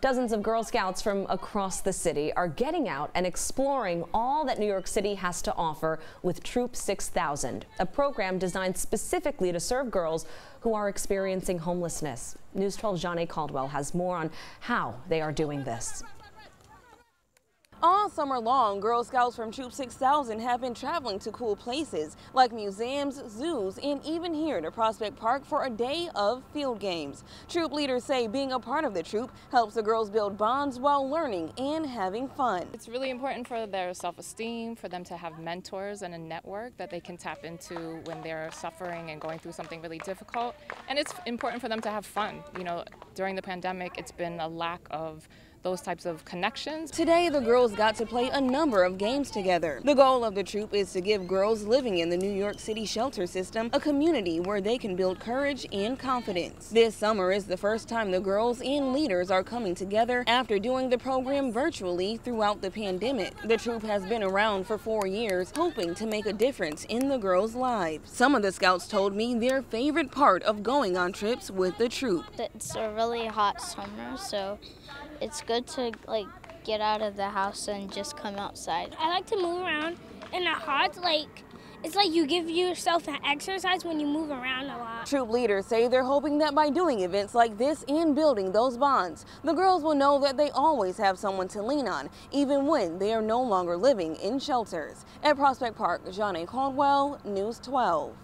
Dozens of Girl Scouts from across the city are getting out and exploring all that New York City has to offer with Troop 6000, a program designed specifically to serve girls who are experiencing homelessness. News 12's John A. Caldwell has more on how they are doing this. All summer long, Girl Scouts from Troop 6000 have been traveling to cool places like museums, zoos, and even here to Prospect Park for a day of field games. Troop leaders say being a part of the troop helps the girls build bonds while learning and having fun. It's really important for their self-esteem, for them to have mentors and a network that they can tap into when they're suffering and going through something really difficult. And it's important for them to have fun. You know, during the pandemic, it's been a lack of those types of connections. Today, the girls got to play a number of games together. The goal of the troop is to give girls living in the New York City shelter system a community where they can build courage and confidence. This summer is the first time the girls and leaders are coming together after doing the program virtually throughout the pandemic. The troop has been around for four years, hoping to make a difference in the girls' lives. Some of the scouts told me their favorite part of going on trips with the troop. It's a really hot summer, so it's good to like get out of the house and just come outside. I like to move around in the hot, like it's like you give yourself an exercise when you move around a lot. Troop leaders say they're hoping that by doing events like this and building those bonds, the girls will know that they always have someone to lean on, even when they are no longer living in shelters. At Prospect Park, John A. Caldwell, News 12.